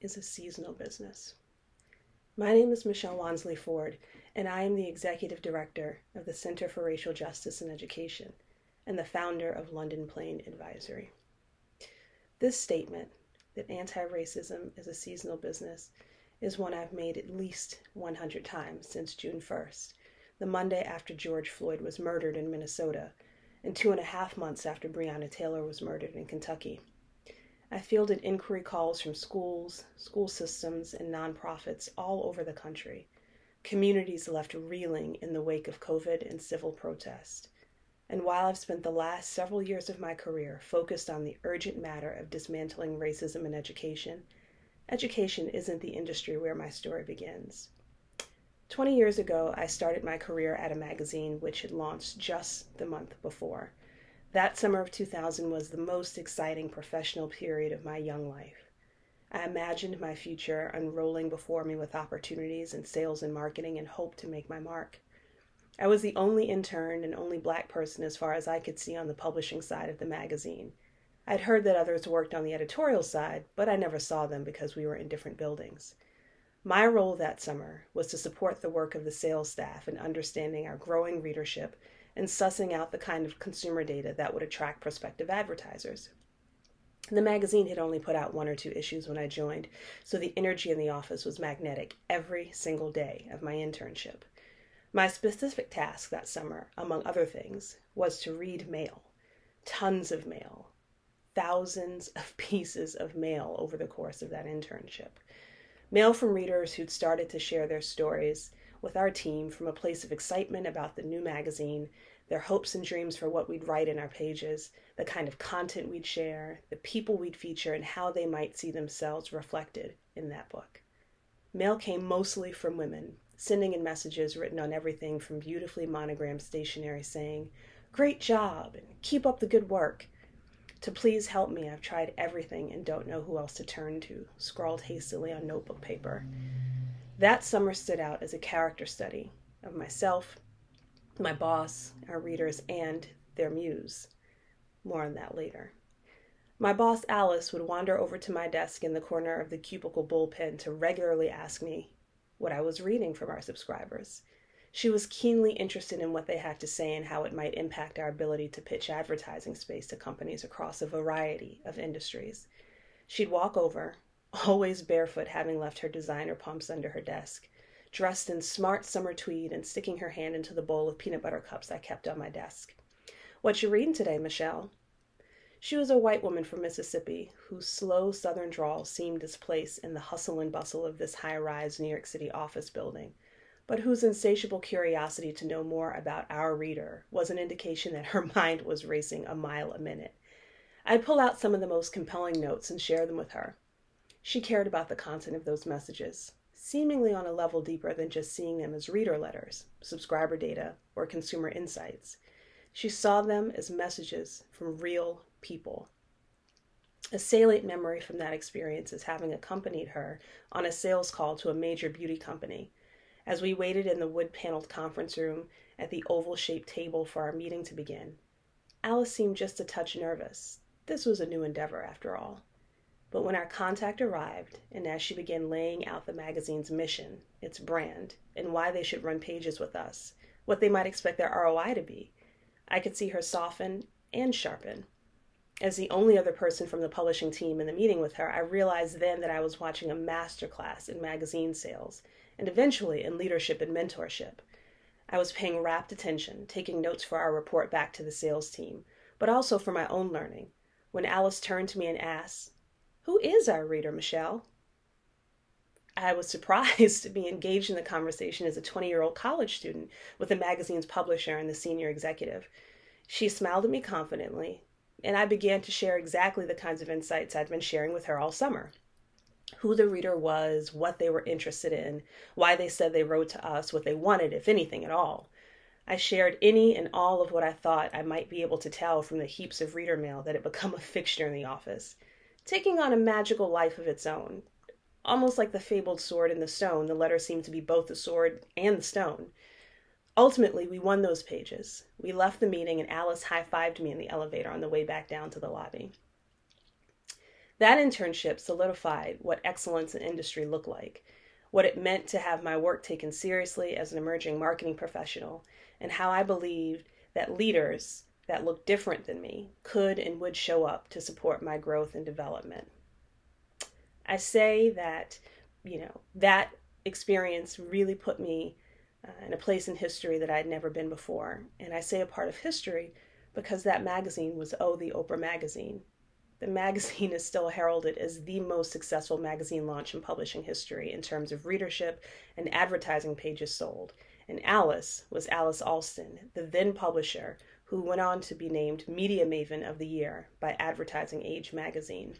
is a seasonal business. My name is Michelle Wonsley Ford, and I am the Executive Director of the Center for Racial Justice and Education and the founder of London Plane Advisory. This statement, that anti racism is a seasonal business, is one I've made at least 100 times since June 1st, the Monday after George Floyd was murdered in Minnesota, and two and a half months after Breonna Taylor was murdered in Kentucky. I fielded inquiry calls from schools, school systems, and nonprofits all over the country, communities left reeling in the wake of COVID and civil protest. And while I've spent the last several years of my career focused on the urgent matter of dismantling racism in education, education isn't the industry where my story begins. 20 years ago, I started my career at a magazine which had launched just the month before. That summer of 2000 was the most exciting professional period of my young life. I imagined my future unrolling before me with opportunities in sales and marketing and hoped to make my mark. I was the only intern and only black person as far as I could see on the publishing side of the magazine. I'd heard that others worked on the editorial side, but I never saw them because we were in different buildings. My role that summer was to support the work of the sales staff in understanding our growing readership and sussing out the kind of consumer data that would attract prospective advertisers. The magazine had only put out one or two issues when I joined, so the energy in the office was magnetic every single day of my internship. My specific task that summer, among other things, was to read mail. Tons of mail. Thousands of pieces of mail over the course of that internship. Mail from readers who'd started to share their stories with our team from a place of excitement about the new magazine, their hopes and dreams for what we'd write in our pages, the kind of content we'd share, the people we'd feature, and how they might see themselves reflected in that book. Mail came mostly from women, sending in messages written on everything from beautifully monogrammed stationery saying, Great job, and keep up the good work. To please help me, I've tried everything and don't know who else to turn to, scrawled hastily on notebook paper. That summer stood out as a character study of myself, my boss, our readers, and their muse. More on that later. My boss, Alyce, would wander over to my desk in the corner of the cubicle bullpen to regularly ask me what I was reading from our subscribers. She was keenly interested in what they had to say and how it might impact our ability to pitch advertising space to companies across a variety of industries. She'd walk over, always barefoot, having left her designer pumps under her desk, dressed in smart summer tweed and sticking her hand into the bowl of peanut butter cups I kept on my desk. What you reading today, Michelle? She was a white woman from Mississippi whose slow southern drawl seemed displaced in the hustle and bustle of this high rise New York City office building, but whose insatiable curiosity to know more about our reader was an indication that her mind was racing a mile a minute. I'd pull out some of the most compelling notes and share them with her. She cared about the content of those messages, seemingly on a level deeper than just seeing them as reader letters, subscriber data, or consumer insights. She saw them as messages from real people. A salient memory from that experience is having accompanied her on a sales call to a major beauty company. As we waited in the wood paneled conference room at the oval shaped table for our meeting to begin, Alyce seemed just a touch nervous. This was a new endeavor, after all. But when our contact arrived, and as she began laying out the magazine's mission, its brand, and why they should run pages with us, what they might expect their ROI to be, I could see her soften and sharpen. As the only other person from the publishing team in the meeting with her, I realized then that I was watching a masterclass in magazine sales and eventually in leadership and mentorship. I was paying rapt attention, taking notes for our report back to the sales team, but also for my own learning. When Alyce turned to me and asked, who is our reader, Michelle? I was surprised to be engaged in the conversation as a 20 year old college student with the magazine's publisher and the senior executive. She smiled at me confidently, and I began to share exactly the kinds of insights I'd been sharing with her all summer who the reader was, what they were interested in, why they said they wrote to us, what they wanted, if anything at all. I shared any and all of what I thought I might be able to tell from the heaps of reader mail that had become a fixture in the office taking on a magical life of its own. Almost like the fabled sword and the stone, the letter seemed to be both the sword and the stone. Ultimately, we won those pages. We left the meeting, and Alyce high fived me in the elevator on the way back down to the lobby. That internship solidified what excellence in industry looked like, what it meant to have my work taken seriously as an emerging marketing professional, and how I believed that leaders that looked different than me could and would show up to support my growth and development. I say that, you know, that experience really put me uh, in a place in history that I'd never been before. And I say a part of history because that magazine was Oh, the Oprah magazine. The magazine is still heralded as the most successful magazine launch in publishing history in terms of readership and advertising pages sold. And Alyce was Alyce Alston, the then publisher, who went on to be named Media Maven of the Year by Advertising Age magazine.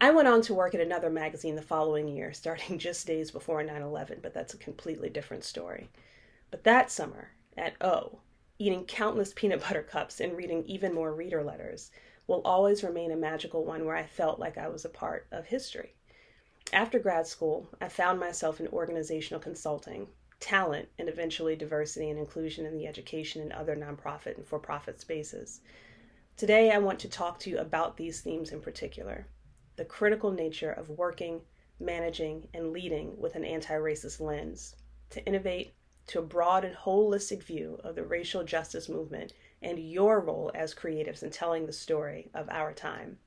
I went on to work at another magazine the following year, starting just days before 9 11, but that's a completely different story. But that summer, at O, eating countless peanut butter cups and reading even more reader letters, will always remain a magical one where I felt like I was a part of history. After grad school, I found myself in organizational consulting, talent, and eventually diversity and inclusion in the education and other nonprofit and for profit spaces. Today, I want to talk to you about these themes in particular the critical nature of working, managing, and leading with an anti racist lens, to innovate to a broad and holistic view of the racial justice movement and your role as creatives in telling the story of our time.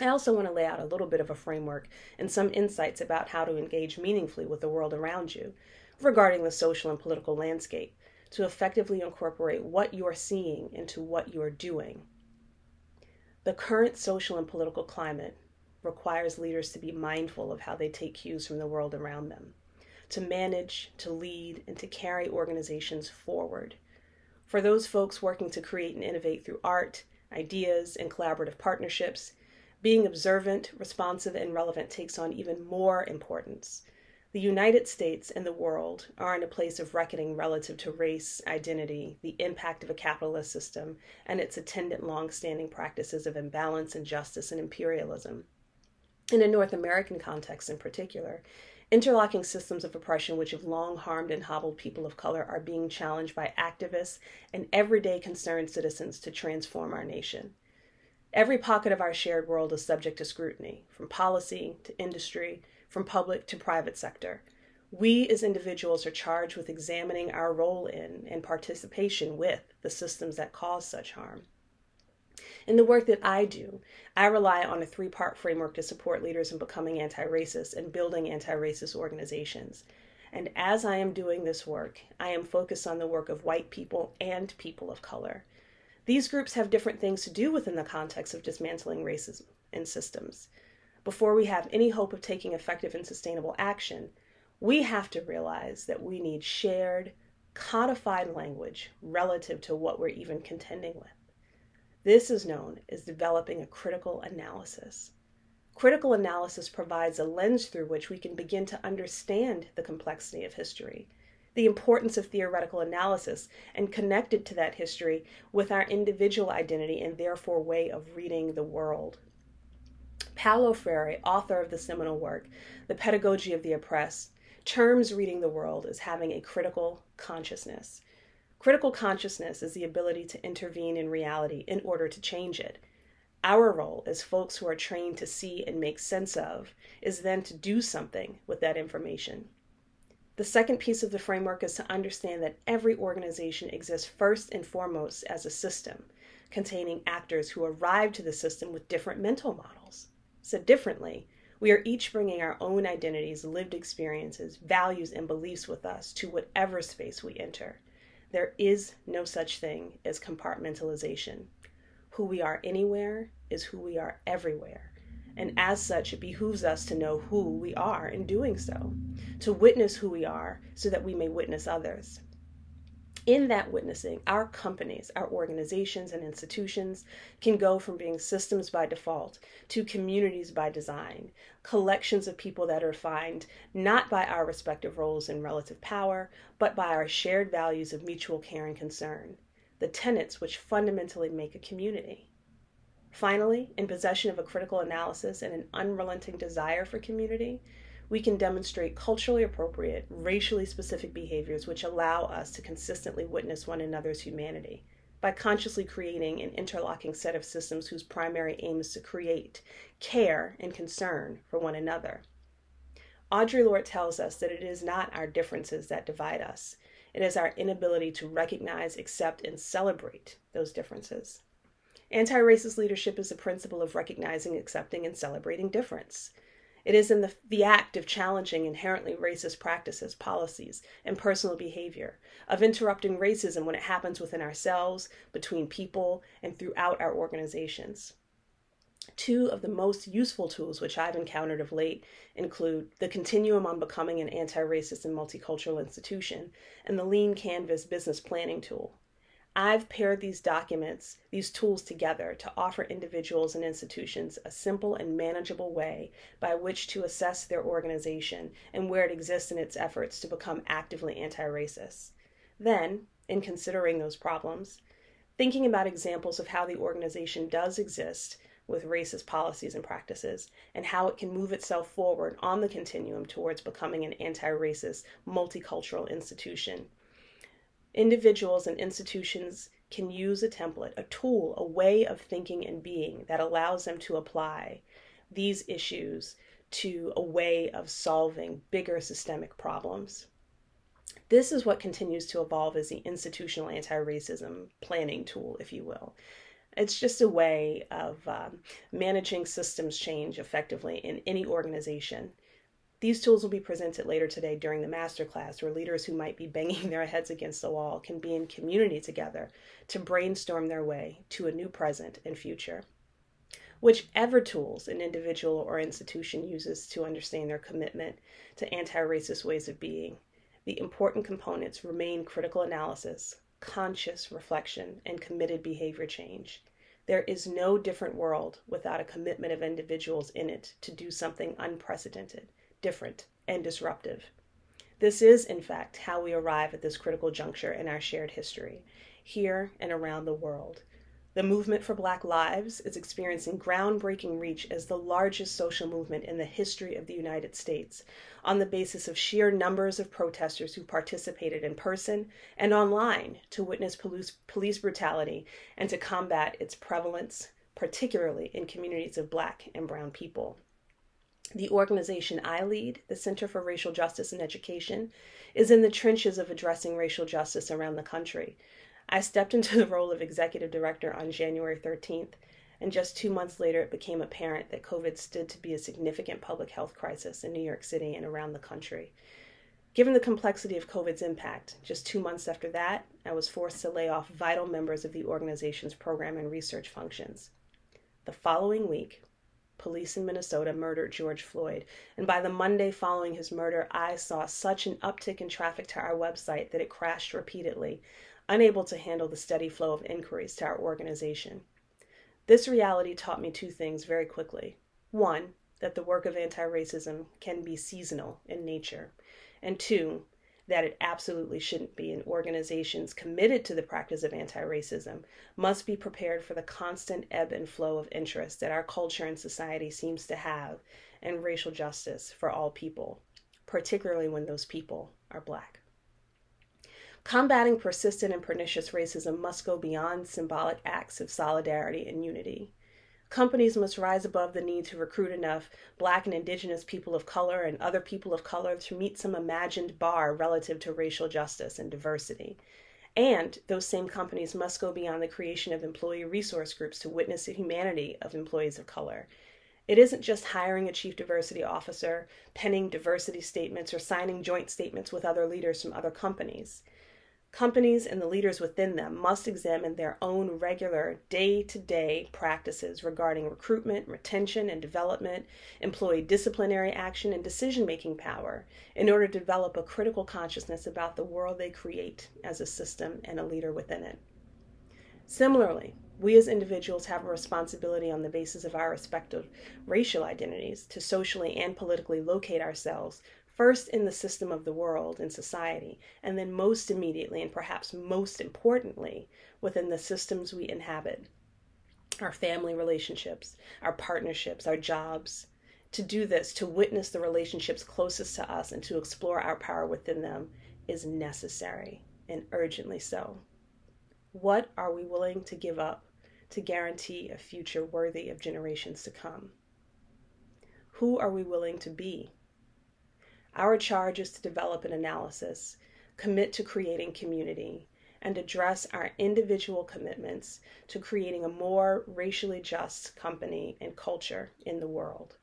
I also want to lay out a little bit of a framework and some insights about how to engage meaningfully with the world around you regarding the social and political landscape to effectively incorporate what you're seeing into what you're doing. The current social and political climate requires leaders to be mindful of how they take cues from the world around them, to manage, to lead, and to carry organizations forward for those folks working to create and innovate through art, ideas, and collaborative partnerships, being observant, responsive, and relevant takes on even more importance. The United States and the world are in a place of reckoning relative to race, identity, the impact of a capitalist system, and its attendant long standing practices of imbalance, injustice, and imperialism. In a North American context, in particular, Interlocking systems of oppression, which have long harmed and hobbled people of color, are being challenged by activists and everyday concerned citizens to transform our nation. Every pocket of our shared world is subject to scrutiny, from policy to industry, from public to private sector. We as individuals are charged with examining our role in and participation with the systems that cause such harm. In the work that I do, I rely on a three part framework to support leaders in becoming anti racist and building anti racist organizations. And as I am doing this work, I am focused on the work of white people and people of color. These groups have different things to do within the context of dismantling racism and systems. Before we have any hope of taking effective and sustainable action, we have to realize that we need shared, codified language relative to what we're even contending with. This is known as developing a critical analysis. Critical analysis provides a lens through which we can begin to understand the complexity of history, the importance of theoretical analysis, and connected to that history with our individual identity and therefore way of reading the world. Paulo Freire, author of the seminal work, The Pedagogy of the Oppressed, terms reading the world as having a critical consciousness. Critical consciousness is the ability to intervene in reality in order to change it. Our role as folks who are trained to see and make sense of is then to do something with that information. The second piece of the framework is to understand that every organization exists first and foremost as a system, containing actors who arrive to the system with different mental models. Said differently, we are each bringing our own identities, lived experiences, values, and beliefs with us to whatever space we enter. There is no such thing as compartmentalization. Who we are anywhere is who we are everywhere. And as such, it behooves us to know who we are in doing so, to witness who we are so that we may witness others in that witnessing, our companies, our organizations, and institutions can go from being systems by default to communities by design, collections of people that are defined not by our respective roles and relative power, but by our shared values of mutual care and concern, the tenets which fundamentally make a community. Finally, in possession of a critical analysis and an unrelenting desire for community, we can demonstrate culturally appropriate, racially specific behaviors which allow us to consistently witness one another's humanity. by consciously creating an interlocking set of systems whose primary aim is to create care and concern for one another. Audre Lorde tells us that it is not our differences that divide us, it is our inability to recognize, accept, and celebrate those differences. Anti racist leadership is the principle of recognizing, accepting, and celebrating difference. It is in the, the act of challenging inherently racist practices, policies, and personal behavior, of interrupting racism when it happens within ourselves, between people, and throughout our organizations. Two of the most useful tools which I've encountered of late include the Continuum on Becoming an Anti Racist and Multicultural Institution and the Lean Canvas Business Planning Tool. I've paired these documents, these tools together to offer individuals and institutions a simple and manageable way by which to assess their organization and where it exists in its efforts to become actively anti racist. Then, in considering those problems, thinking about examples of how the organization does exist with racist policies and practices and how it can move itself forward on the continuum towards becoming an anti racist, multicultural institution. Individuals and institutions can use a template, a tool, a way of thinking and being that allows them to apply these issues to a way of solving bigger systemic problems. This is what continues to evolve as the institutional anti racism planning tool, if you will. It's just a way of um, managing systems change effectively in any organization. These tools will be presented later today during the masterclass, where leaders who might be banging their heads against the wall can be in community together to brainstorm their way to a new present and future. Whichever tools an individual or institution uses to understand their commitment to anti racist ways of being, the important components remain critical analysis, conscious reflection, and committed behavior change. There is no different world without a commitment of individuals in it to do something unprecedented, different, and disruptive. This is, in fact, how we arrive at this critical juncture in our shared history, here and around the world, the movement for Black Lives is experiencing groundbreaking reach as the largest social movement in the history of the United States on the basis of sheer numbers of protesters who participated in person and online to witness police, brutality and to combat its prevalence, particularly in communities of Black and Brown people. The organization I lead, the Center for Racial Justice and Education, is in the trenches of addressing racial justice around the country I stepped into the role of executive director on January 13th, and just two months later, it became apparent that COVID stood to be a significant public health crisis in New York City and around the country. Given the complexity of COVID's impact, just two months after that, I was forced to lay off vital members of the organization's program and research functions. The following week, police in Minnesota murdered George Floyd, and by the Monday following his murder, I saw such an uptick in traffic to our website that it crashed repeatedly, unable to handle the steady flow of inquiries to our organization. This reality taught me two things very quickly. One, that the work of anti racism can be seasonal in nature, and two, that it absolutely shouldn't be, and organizations committed to the practice of anti racism must be prepared for the constant ebb and flow of interest that our culture and society seems to have in racial justice for all people, particularly when those people are Black. Combating persistent and pernicious racism must go beyond symbolic acts of solidarity and unity. Companies must rise above the need to recruit enough Black and Indigenous people of color and other people of color to meet some imagined bar relative to racial justice and diversity. And those same companies must go beyond the creation of employee resource groups to witness the humanity of employees of color. It isn't just hiring a chief diversity officer, penning diversity statements, or signing joint statements with other leaders from other companies. Companies and the leaders within them must examine their own regular day to day practices regarding recruitment, retention, and development, employee disciplinary action, and decision making power in order to develop a critical consciousness about the world they create as a system and a leader within it. Similarly, we as individuals have a responsibility on the basis of our respective racial identities to socially and politically locate ourselves first in the system of the world and society, and then most immediately and perhaps most importantly within the systems we inhabit our family relationships, our partnerships, our jobs. To do this, to witness the relationships closest to us, and to explore our power within them is necessary and urgently so. What are we willing to give up to guarantee a future worthy of generations to come? Who are we willing to be? Our charge is to develop an analysis, commit to creating community, and address our individual commitments to creating a more racially just company and culture in the world.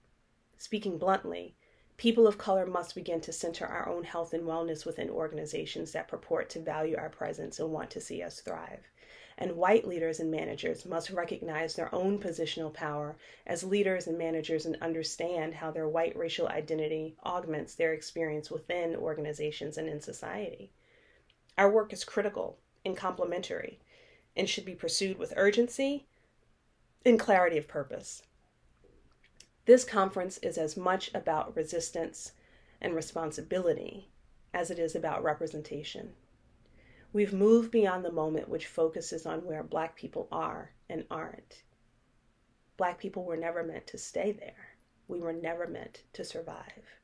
Speaking bluntly, people of color must begin to center our own health and wellness within organizations that purport to value our presence and want to see us thrive. And white leaders and managers must recognize their own positional power as leaders and managers and understand how their white racial identity augments their experience within organizations and in society. Our work is critical and complementary and should be pursued with urgency and clarity of purpose. This conference is as much about resistance and responsibility as it is about representation. We've moved beyond the moment which focuses on where Black people are and aren't. Black people were never meant to stay there. We were never meant to survive.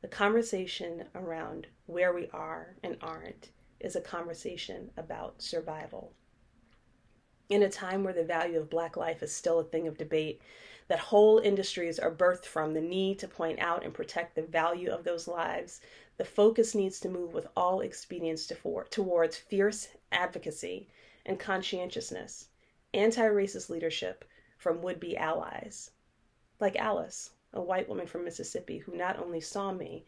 The conversation around where we are and aren't is a conversation about survival. In a time where the value of Black life is still a thing of debate, that whole industries are birthed from the need to point out and protect the value of those lives, the focus needs to move with all expedience to towards fierce advocacy and conscientiousness, anti racist leadership from would be allies. Like Alyce, a white woman from Mississippi who not only saw me,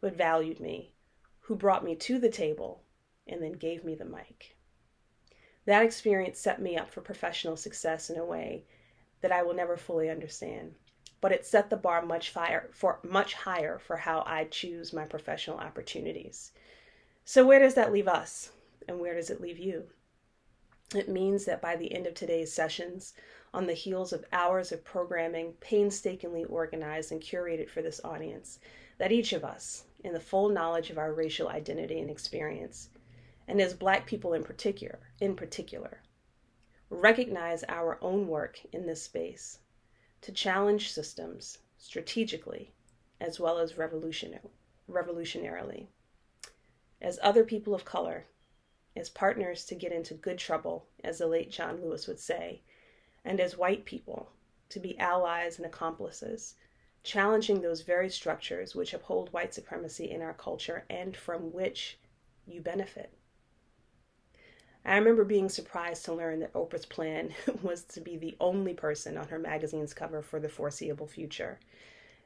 but valued me, who brought me to the table and then gave me the mic. That experience set me up for professional success in a way that I will never fully understand, but it set the bar much higher for much higher for how I choose my professional opportunities. So where does that leave us and where does it leave you? It means that by the end of today's sessions, on the heels of hours of programming painstakingly organized and curated for this audience, that each of us, in the full knowledge of our racial identity and experience, and as black people in particular, in particular, recognize our own work in this space to challenge systems strategically as well as revolutionarily. As other people of color, as partners to get into good trouble, as the late John Lewis would say, and as white people to be allies and accomplices, challenging those very structures which uphold white supremacy in our culture and from which you benefit. I remember being surprised to learn that Oprah's plan was to be the only person on her magazine's cover for the foreseeable future.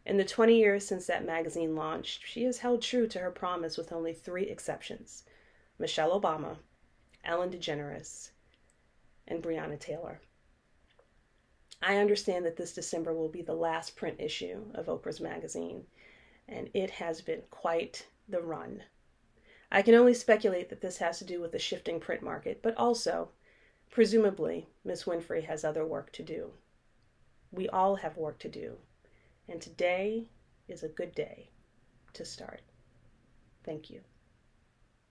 In the 20 years since that magazine launched, she has held true to her promise with only three exceptions Michelle Obama, Ellen DeGeneres, and Breonna Taylor. I understand that this December will be the last print issue of Oprah's magazine, and it has been quite the run. I can only speculate that this has to do with the shifting print market, but also, presumably, Miss Winfrey has other work to do. We all have work to do, and today is a good day to start. Thank you.